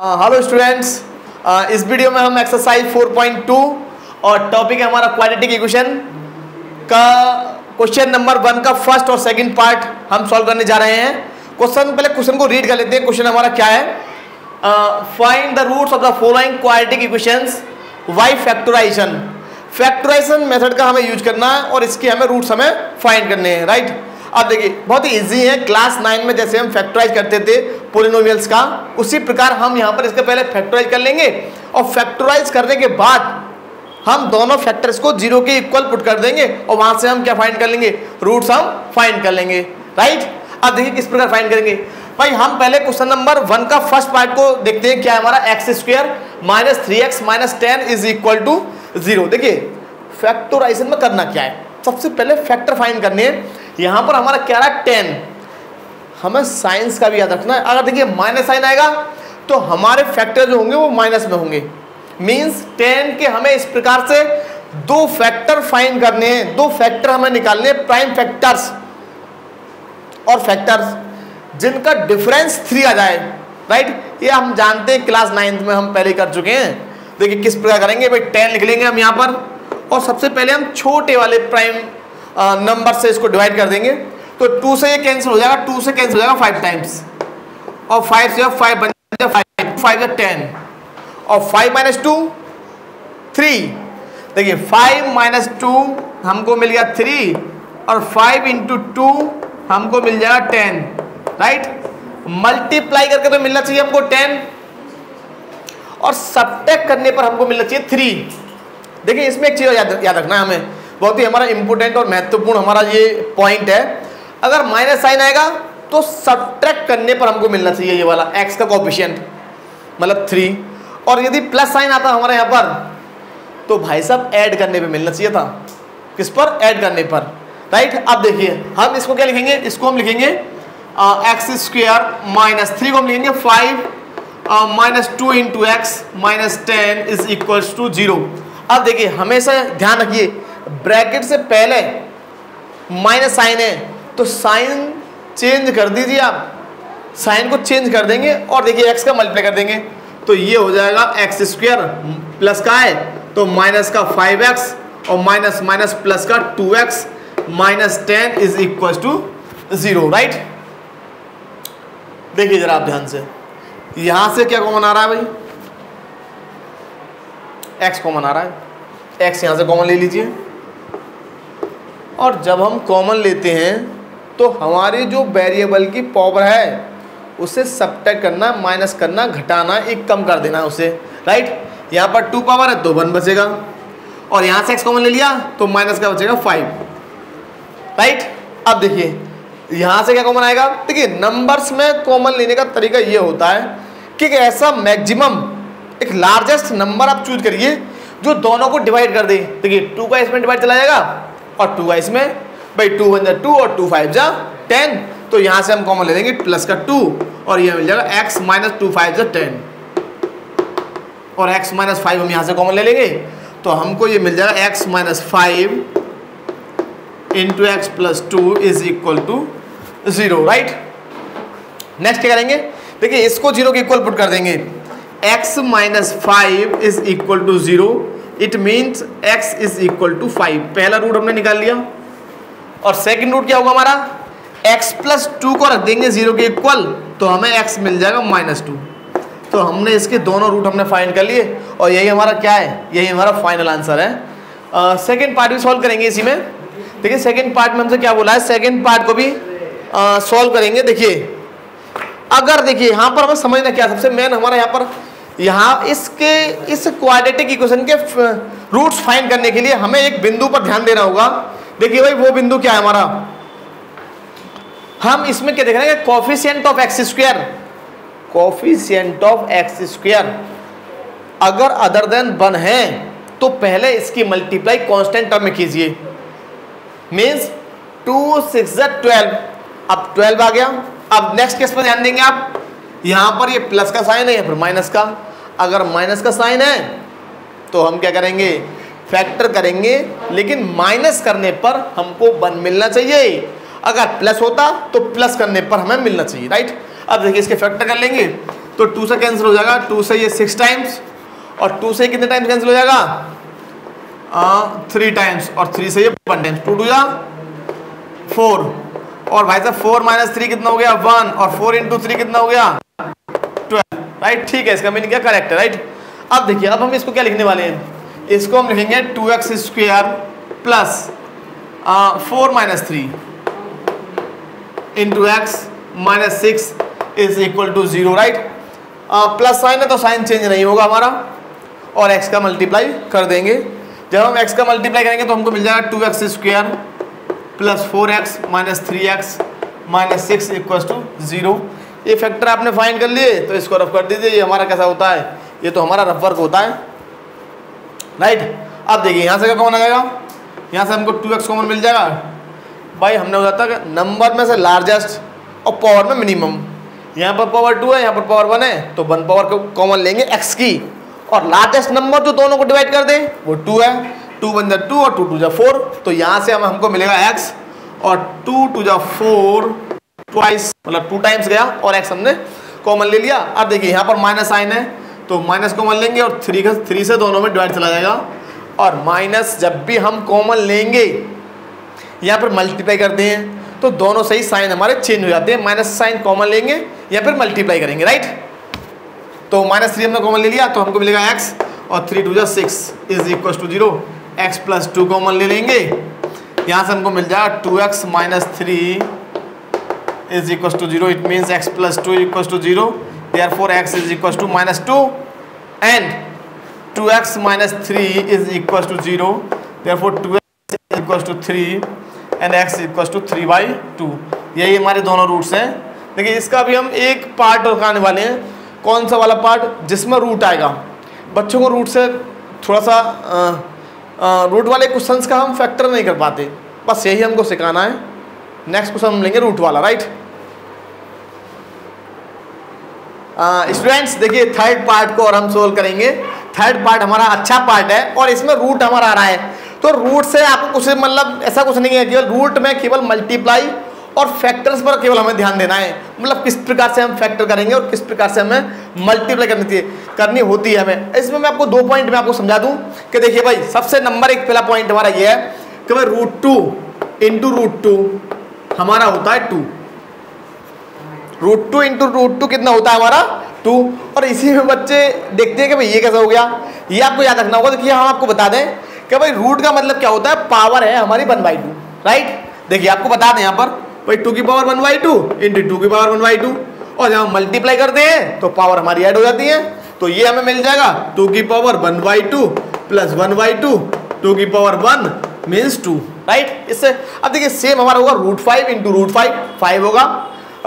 Hello students इस वीडियो में हम एक्सरसाइज 4.2 और टॉपिक है हमारा क्वाड्रेटिक इक्वेशन का क्वेश्चन नंबर वन का फ़र्स्ट और सेकंड पार्ट हम सॉल्व करने जा रहे हैं. क्वेश्चन पहले क्वेश्चन को रीड कर लेते हैं. क्वेश्चन हमारा क्या है? Find the roots of the following quadratic equations by factorization factorization method का हमें यूज़ करना है और इसके हमें रूट्स हमें फाइंड करने हैं राइट अब देखिए, बहुत ही ईजी है. क्लास नाइन में जैसे हम फैक्टराइज करते थे पोलिनोमियल्स का, उसी प्रकार हम यहाँ पर इसके पहले फैक्टराइज कर लेंगे और फैक्टराइज करने के बाद हम दोनों फैक्टर्स को ज़ीरो के इक्वल पुट कर देंगे और वहाँ से हम क्या फाइंड कर लेंगे? रूट्स हम फाइंड कर लेंगे राइट अब देखिए किस प्रकार फाइंड करेंगे। भाई, हम पहले क्वेश्चन नंबर वन का फ़र्स्ट पार्ट को देखते हैं, क्या है हमारा X square minus three X minus ten is equal to zero देखिए फैक्टराइजेशन में करना क्या है? सबसे पहले फैक्टर फाइंड करने हैं। यहाँ पर हमारा क्या रहा? टेन हमें साइंस का भी याद रखना है। अगर देखिए माइनस साइन आएगा तो हमारे फैक्टर जो होंगे वो माइनस में होंगे। मीन्स टेन के हमें इस प्रकार से दो फैक्टर फाइन करने हैं, दो फैक्टर हमें निकालने हैं प्राइम फैक्टर्स और फैक्टर्स जिनका डिफरेंस थ्री आ जाए। राइट ये हम जानते हैं क्लास नाइन्थ में हम पहले कर चुके हैं। देखिए, किस प्रकार करेंगे? भाई टेन लिख लेंगे हम यहाँ पर। और सबसे पहले हम छोटे वाले प्राइम नंबर से इसको डिवाइड कर देंगे। तो टू से ये कैंसिल हो जाएगा टू से कैंसिल हो जाएगा फाइव टाइम्स और फाइव से फाइव बन जाएगा फाइव फाइव टेन और फाइव माइनस टू थ्री देखिए फाइव माइनस टू हमको मिल गया थ्री और फाइव इंटू टू हमको मिल जाएगा टेन राइट मल्टीप्लाई करके तो मिलना चाहिए हमको टेन और सब्ट्रैक्ट करने पर हमको मिलना चाहिए थ्री देखिए, इसमें एक चीज़ याद याद रखना है हमें। बहुत ही हमारा इंपॉर्टेंट और महत्वपूर्ण हमारा ये पॉइंट है। अगर माइनस साइन आएगा तो सब्ट्रैक्ट करने पर हमको मिलना चाहिए ये वाला एक्स का कॉफिशियंट मतलब थ्री और यदि प्लस साइन आता हमारे यहाँ पर तो भाई साहब ऐड करने पे मिलना चाहिए था। किस पर? ऐड करने पर। राइट अब देखिए, हम इसको क्या लिखेंगे? इसको हम लिखेंगे एक्स स्क्वेयर माइनस थ्री को हम लिखेंगे five minus two into X minus ten is equals to zero अब देखिए, हमेशा ध्यान रखिए ब्रैकेट से पहले माइनस साइन है तो साइन चेंज कर दीजिए आप। साइन को चेंज कर देंगे और देखिए एक्स का मल्टीप्लाई कर देंगे। तो ये हो जाएगा एक्स स्क्वेयर प्लस का है तो माइनस का फाइव एक्स और माइनस माइनस प्लस का two X minus ten is equal to zero right देखिए जरा आप ध्यान से। यहाँ से क्या कॉमन आ रहा है भाई? एक्स कॉमन आ रहा है। एक्स यहाँ से कॉमन ले लीजिए। और जब हम कॉमन लेते हैं तो हमारी जो वेरिएबल की पावर है, उसे सब्ट्रैक्ट करना माइनस करना, घटाना, एक कम कर देना उसे राइट यहाँ पर टू पावर है तो वन बचेगा। और यहाँ से एक्स कॉमन ले लिया तो माइनस का बचेगा? फाइव राइट अब देखिए, यहाँ से क्या कॉमन आएगा? देखिए नंबर्स में कॉमन लेने का तरीका ये होता है कि ऐसा मैक्सिमम एक लार्जेस्ट नंबर आप चूज़ करिए, जो दोनों को डिवाइड कर दे। देखिए टू का इसमें डिवाइड चला जाएगा और टू का इसमें भाई टू वन जा टू और टू फाइव जा टेन तो यहाँ से हम कॉमन ले लेंगे प्लस का टू और ये मिल जाएगा एक्स माइनस टू फाइव जा टेन और एक्स माइनस फाइव हम यहाँ से कॉमन ले लेंगे। तो हमको ये मिल जाएगा X minus five into X plus two is equal to zero right next क्या करेंगे? देखिए, इसको ज़ीरो के इक्वल पुट कर देंगे। x minus five is equal to zero it means x is equal to five पहला रूट हमने निकाल लिया। और सेकंड रूट क्या होगा हमारा? X प्लस टू को रख देंगे ज़ीरो के इक्वल तो हमें x मिल जाएगा माइनस टू तो हमने इसके दोनों रूट हमने फाइंड कर लिए और यही हमारा क्या है? यही हमारा फाइनल आंसर है. सेकेंड पार्ट भी सॉल्व करेंगे इसी में. देखिए सेकेंड पार्ट में हमसे क्या बोला है? सेकेंड पार्ट को भी सॉल्व करेंगे. देखिए, अगर देखिए, यहाँ पर हमें समझना क्या सबसे मेन हमारा यहाँ पर, यहाँ इसके, इस क्वाड्रेटिक इक्वेशन के रूट्स फाइंड करने के लिए हमें एक बिंदु पर ध्यान देना होगा. देखिए भाई, वो बिंदु क्या है हमारा? हम इसमें क्या देख रहे हैं coefficient of X square coefficient of X square अगर अदर देन वन है तो पहले इसकी मल्टीप्लाई कांस्टेंट टर्म में कीजिए। मीन्स टू सिक्स ट्वेल्व अब ट्वेल्व आ गया। अब नेक्स्ट केस पर ध्यान देंगे आप? यहाँ पर ये प्लस का साइन है या फिर माइनस का। अगर माइनस का साइन है तो हम क्या करेंगे? फैक्टर करेंगे, लेकिन माइनस करने पर हमको वन मिलना चाहिए। अगर प्लस होता तो प्लस करने पर हमें मिलना चाहिए राइट अब देखिए इसके फैक्टर कर लेंगे तो टू से कैंसिल हो जाएगा टू से ये सिक्स टाइम्स और टू से कितने टाइम्स कैंसिल हो जाएगा? थ्री टाइम्स और थ्री से ये वन टाइम्स टू टू या फोर और भाई साहब फोर माइनस थ्री कितना हो गया? वन और फोर इंटू थ्री कितना हो गया? ट्वेल्व राइट ठीक है, इसका मीनिंग क्या करेक्ट है राइट अब देखिए, अब हम इसको क्या लिखने वाले हैं? इसको हम लिखेंगे two X square plus four minus three into X minus six is equal to zero, right? Plus sign है तो साइन चेंज नहीं होगा हमारा, और एक्स का मल्टीप्लाई कर देंगे। जब हम एक्स का मल्टीप्लाई करेंगे तो हमको मिल जाएगा two X square plus four X minus three X minus six equal to zero. ये फैक्टर आपने फाइंड कर लिए तो इसको रफ कर दीजिए, ये हमारा कैसा होता है? ये तो हमारा रफ वर्क होता है। राइट अब देखिए, यहाँ से क्या कॉमन आ जाएगा यहाँ से हमको टू एक्स कॉमन मिल जाएगा। भाई, हमने हो जाता है नंबर में से लार्जेस्ट और पावर में मिनिमम यहाँ पर पावर टू है, यहाँ पर पावर वन है तो वन पावर को कॉमन लेंगे एक्स की। और लार्जेस्ट नंबर जो दोनों को डिवाइड कर दें, वो टू है। टू वन जा टू और टू टू जा फोर तो यहाँ से हम हमको मिलेगा एक्स और टू टू जा फोर ट्वाइस मतलब टू टाइम्स गया और एक्स हमने कॉमन ले लिया। अब देखिए, यहाँ पर माइनस साइन है। तो माइनस कॉमन लेंगे और थ्री का थ्री से दोनों में डिवाइड चला जाएगा। और माइनस जब भी हम कॉमन लेंगे, यहाँ पर मल्टीप्लाई करते हैं तो दोनों सही साइन हमारे चेंज हो जाते हैं। माइनस साइन कॉमन लेंगे या फिर मल्टीप्लाई करेंगे राइट तो माइनस थ्री हमने कॉमन ले लिया तो हमको मिलेगा एक्स और थ्री टू जो six is equal to zero X plus two common ले लेंगे। यहाँ से हमको मिल जाएगा two X minus three is equal to zero it means X plus two equal to zero is equal to minus two and two X minus three is equal to zero therefore two X equal to three and X equal to three by two यही हमारे दोनों roots हैं। देखिए, इसका भी हम एक part और आने वाले हैं। कौन सा वाला पार्ट जिसमें रूट आएगा। बच्चों को रूट से थोड़ा सा रूट वाले क्वेश्चंस का हम फैक्टर नहीं कर पाते। बस यही हमको सिखाना है। नेक्स्ट क्वेश्चन हम लेंगे रूट वाला राइट स्टूडेंट्स देखिए थर्ड पार्ट को और हम सोल्व करेंगे। थर्ड पार्ट हमारा अच्छा पार्ट है और इसमें रूट हमारा आ रहा है। तो रूट से आपको कुछ मतलब ऐसा कुछ नहीं है, केवल रूट में केवल मल्टीप्लाई और फैक्टर्स पर केवल हमें ध्यान देना है। मतलब किस प्रकार से हम फैक्टर करेंगे और किस प्रकार से हमें मल्टीप्लाई करनी चाहिए करनी होती है हमें। इसमें मैं आपको दो पॉइंट में आपको समझा दूँ कि देखिए भाई, सबसे नंबर एक पहला पॉइंट हमारा ये है कि भाई रूट टू रूट टू हमारा होता है two root two into root two कितना होता है हमारा? टू और इसी में बच्चे देखते हैं कि भाई ये कैसा हो गया? ये आपको याद रखना होगा। देखिए, हम आपको बता दें कि भाई रूट का मतलब क्या होता है? पावर है हमारी वन बाई टू राइट देखिए, आपको बता दें यहाँ पर, भाई टू की power one by two into two की पावर वन बाई टू और जब हम मल्टीप्लाई करते हैं तो पावर हमारी ऐड हो जाती है। तो ये हमें मिल जाएगा टू की power one by two plus one by two two की power one means two right इससे, अब देखिए सेम हमारा होगा root five into root five five होगा।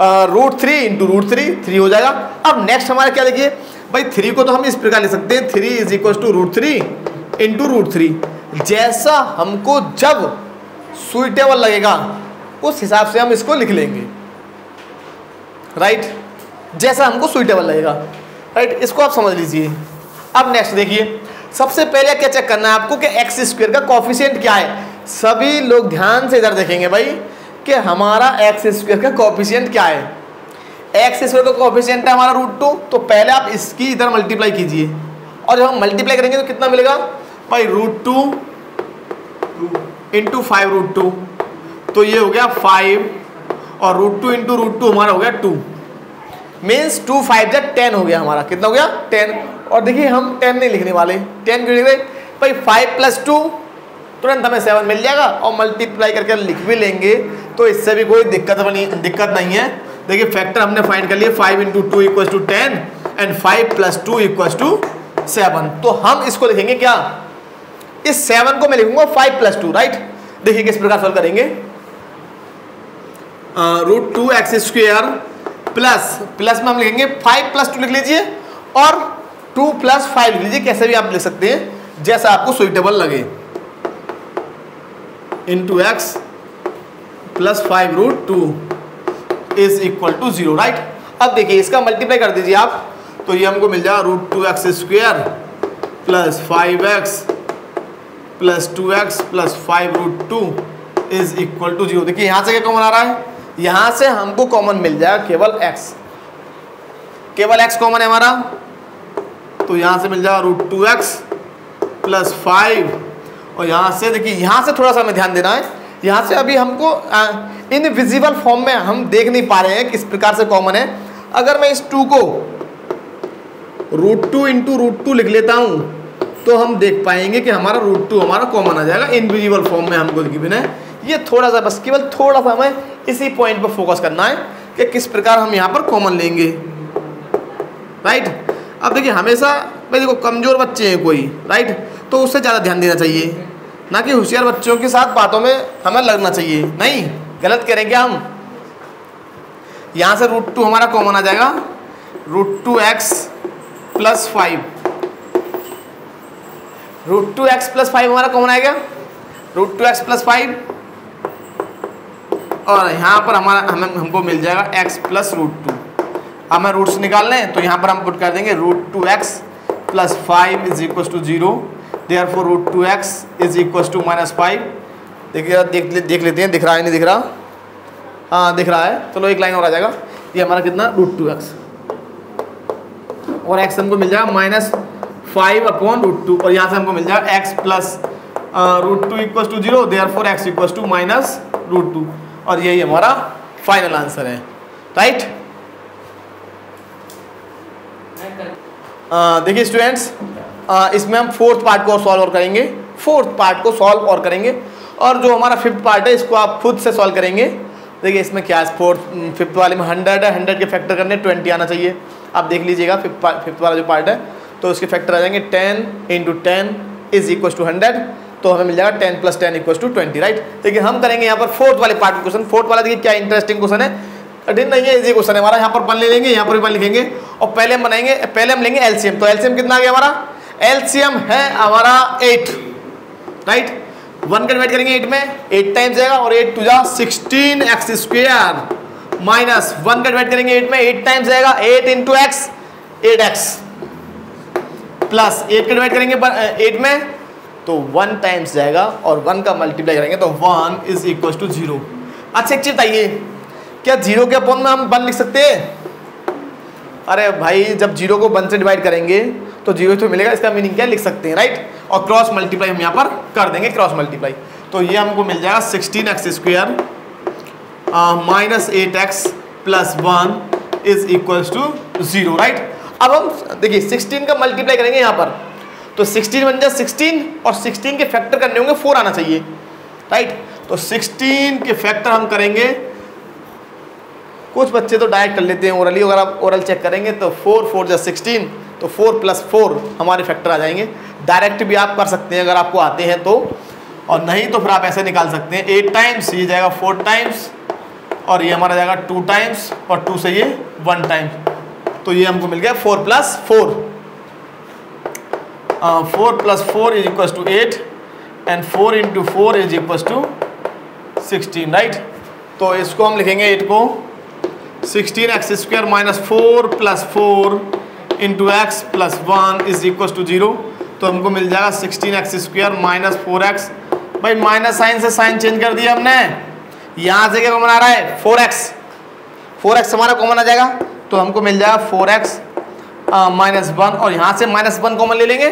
Root three into root three three हो जाएगा। अब नेक्स्ट हमारा क्या देखिए? भाई थ्री को तो हम इस प्रकार ले सकते हैं। Three is equal to root three into root three जैसा हमको जब सुइटेबल लगेगा, उस हिसाब से हम इसको लिख लेंगे। राइट जैसा हमको सुइटेबल लगेगा। राइट इसको आप समझ लीजिए। अब नेक्स्ट देखिए। सबसे पहले क्या चेक करना है आपको कि एक्स स्क्वेयर का कॉफिशियंट क्या है? सभी लोग ध्यान से इधर देखेंगे भाई। कि हमारा एक्स स्क्वेयर का कॉफिशियंट क्या है? एक्स स्क्वेयर का कॉफिशियंट है हमारा रूट टू तो पहले आप इसकी इधर मल्टीप्लाई कीजिए। और जब हम मल्टीप्लाई करेंगे तो कितना मिलेगा? भाई root two into five root two तो ये हो गया फाइव और root two into root two हमारा हो गया टू मीन्स टू फाइव जब टेन हो गया हमारा। कितना हो गया? टेन और देखिए हम टेन नहीं लिखने वाले। टेन क्यों लिख रहे? भाई फाइव प्लस टू तुरंत हमें सेवन मिल जाएगा और मल्टीप्लाई करके लिख भी लेंगे तो इससे भी कोई दिक्कत बनी, दिक्कत नहीं है। देखिए फैक्टर हमने फाइंड कर लिया five into two equal to ten and five plus two equal to seven तो हम इसको लिखेंगे क्या? इस सेवन को मैं लिखूँगा फाइव प्लस टू राइट देखिए किस प्रकार सॉल्व करेंगे। Root two X square plus plus में हम लिखेंगे फाइव प्लस टू लिख लीजिए और टू प्लस फाइव लिख लीजिए, कैसे भी आप लिख सकते हैं, जैसा आपको सुइटेबल लगे। Into X plus five root two is equal to zero right अब देखिए, इसका मल्टीप्लाई कर दीजिए आप तो ये हमको मिल जाएगा root two X square plus five X plus two X plus five root two is equal to zero देखिए, यहाँ से क्या कॉमन आ रहा है? यहाँ से हमको कॉमन मिल जाएगा केवल x केवल एक्स कॉमन है हमारा। तो यहाँ से मिल जाएगा root two X plus five और यहाँ से देखिए, यहाँ से थोड़ा सा हमें ध्यान देना है। यहाँ से अभी हमको इन विजिबल फॉर्म में हम देख नहीं पा रहे हैं किस प्रकार से कॉमन है। अगर मैं इस टू को root two into root two लिख लेता हूँ तो हम देख पाएँगे कि हमारा रूट टू हमारा कॉमन आ जाएगा। इनविजिबल फॉर्म में हमको गिवन ये थोड़ा सा बस केवल थोड़ा सा हमें इसी पॉइंट पर फोकस करना है कि किस प्रकार हम यहाँ पर कॉमन लेंगे। राइट अब देखिए, हमेशा, भाई देखो, कमज़ोर बच्चे हैं कोई। राइट तो उससे ज़्यादा ध्यान देना चाहिए। ना कि होशियार बच्चों के साथ बातों में हमें लगना चाहिए। नहीं, गलत करें क्या हम। यहाँ से रूट टू हमारा कॉमन आ जाएगा। Root two x plus five root two x plus five हमारा कॉमन आएगा root two x plus five और यहाँ पर हमारा, हमें, हमको मिल जाएगा एक्स प्लस रूट टू हमें रूट्स निकालने हैं तो यहाँ पर हम पुट कर देंगे root two x plus five is equal to zero therefore root two x is equal to minus five देखिए देख देख लेते हैं दिख रहा है नहीं दिख रहा? हाँ दिख रहा है। चलो एक लाइन और आ जाएगा। ये हमारा कितना? रूट टू एक्स और एक्स हमको मिल जाएगा minus five upon root two और यहाँ से हमको मिल जाएगा x plus root two equal to zero therefore x equal to minus root two और यही हमारा फाइनल आंसर है। राइट देखिए स्टूडेंट्स इसमें हम फोर्थ पार्ट को और सॉल्व और करेंगे। फोर्थ पार्ट को सॉल्व और करेंगे। और जो हमारा फिफ्थ पार्ट है, इसको आप खुद से सॉल्व करेंगे। देखिए, इसमें क्या है? फोर्थ फिफ्थ वाले में हंड्रेड है हंड्रेड के फैक्टर करने ट्वेंटी आना चाहिए। आप देख लीजिएगा फिफ्थ फिफ्थ वाला जो पार्ट है तो उसके फैक्टर आ जाएँगे ten into ten is equal to hundred तो हमें मिल जाएगा ten plus ten equal to twenty right देखिए, हम करेंगे यहाँ पर फोर्थ वाले पार्ट क्वेश्चन फोर्थ वाला देखिए, क्या इंटरेस्टिंग क्वेश्चन है। कठिन नहीं है इजी क्वेश्चन है हमारा। यहाँ पर वन ले लेंगे, यहाँ पर भी वन लिखेंगे। और पहले हम बनाएँगे, पहले हम लेंगे एलसीएम तो एलसीएम कितना आ गया हमारा? एलसीएम है हमारा एट राइट वन का डिवाइड करेंगे एट में एट टाइम्स जाएगा और एट टू जा एक्स स्क्वेयर माइनस वन का डिवाइड करेंगे एट में एट टाइम्स जाएगा eight into x eight x plus eight का डिवाइड करेंगे एट में तो वन टाइम्स जाएगा और वन का मल्टीप्लाई करेंगे तो one is equal to zero अच्छा एक चीज़ बताइए, क्या ज़ीरो के अपॉन में हम वन लिख सकते हैं? अरे भाई, जब ज़ीरो को वन से डिवाइड करेंगे तो ज़ीरो तो मिलेगा, इसका मीनिंग क्या लिख सकते हैं राइट और क्रॉस मल्टीप्लाई हम यहाँ पर कर देंगे क्रॉस मल्टीप्लाई तो ये हमको मिल जाएगा sixteen x square minus eight x plus one is equal to zero right अब हम, देखिए सिक्सटीन का मल्टीप्लाई करेंगे यहाँ पर। तो सिक्सटीन बन जाए सिक्सटीन और सिक्सटीन के फैक्टर करने होंगे फोर आना चाहिए राइट तो सिक्सटीन के फैक्टर हम करेंगे कुछ बच्चे तो डायरेक्ट कर लेते हैं ओरली अगर आप ओरल चेक करेंगे तो फोर फोर जै सिक्सटीन तो फोर प्लस फोर हमारे फैक्टर आ जाएँगे। डायरेक्ट भी आप कर सकते हैं अगर आपको आते हैं तो और नहीं तो फिर आप ऐसे निकाल सकते हैं। एट टाइम्स ये जाएगा फोर टाइम्स और ये हमारा जाएगा टू टाइम्स और टू से ये वन टाइम्स तो ये हमको मिल गया four plus four four plus four is equal to eight and four into four is equal to sixteen right तो इसको हम लिखेंगे एट को sixteen x square minus four plus four into x plus one is equal to zero तो हमको मिल जाएगा sixteen x square minus four x भाई माइनस साइन से साइन चेंज कर दिया हमने। यहाँ से क्या कॉमन आ रहा है? फोर एक्स फोर एक्स हमारा कॉमन आ जाएगा। तो हमको मिल जाएगा फोर एक्स माइनस वन और यहाँ से माइनस वन कॉमन ले लेंगे।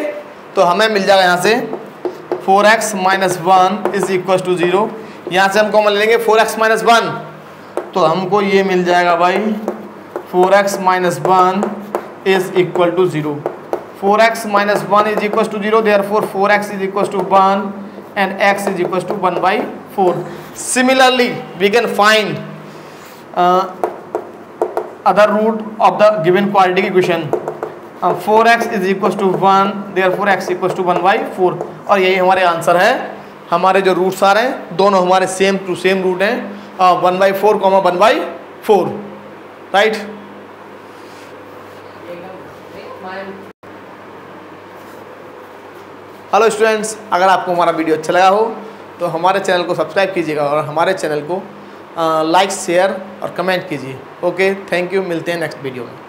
तो हमें मिल जाएगा यहाँ से four x minus one is equal to zero यहाँ से हम कॉमन ले लेंगे फोर एक्स माइनस वन तो हमको ये मिल जाएगा भाई। Four x minus one is equal to zero. Four x minus one is equal to zero therefore four x is equal to one and x is equal to one by four. Similarly we can find root of the given quality की question four x is equal to one therefore x equal to one by four और यही हमारे answer है। हमारे जो roots आ रहे हैं, दोनों हमारे सेम टू सेम रूट हैं। One by four comma one by four right hello students अगर आपको हमारा वीडियो अच्छा लगा हो तो हमारे चैनल को सब्सक्राइब कीजिएगा और हमारे चैनल को लाइक शेयर और कमेंट कीजिए. ओके थैंक यू मिलते हैं नेक्स्ट वीडियो में.